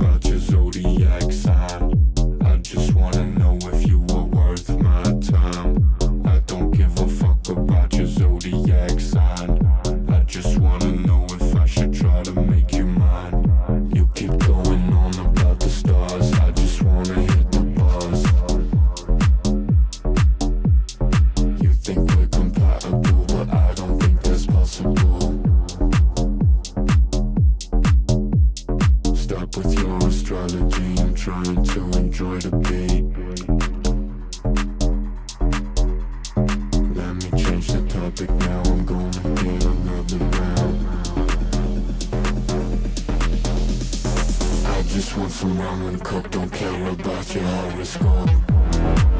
about your zodiac sign. I just wanna know Astrology. I'm trying to enjoy the beat. Let me change the topic now. I'm gonna get another round. I just want some rum and coke. Don't care about your horoscope.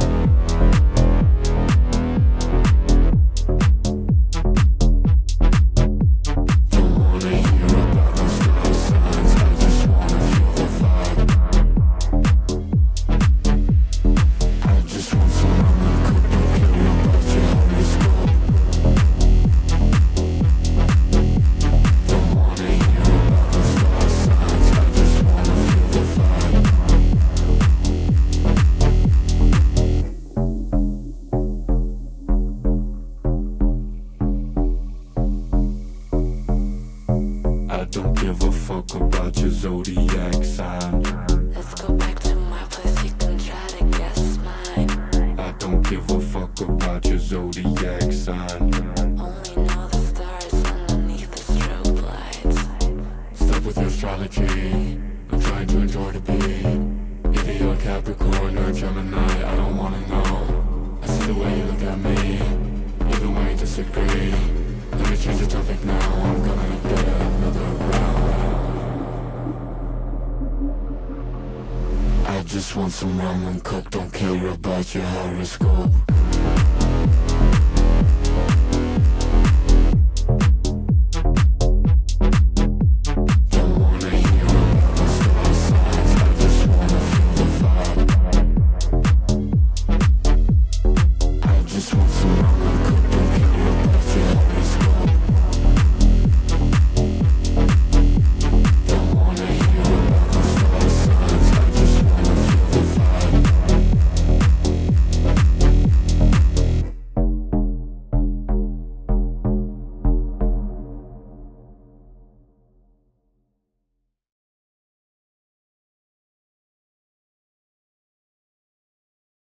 Don't give a fuck about your zodiac sign. Let's go back to my place, you can try to guess mine. I don't give a fuck about your zodiac sign. Only know the stars underneath the strobe lights. Stop with astrology. I'm trying to enjoy the beat. Either you're a Capricorn or Gemini, I don't wanna know. I see the way you look at me, even when you disagree. Let me change the topic now. I'm gonna get another just want some rum and coke. Don't care about your horoscope.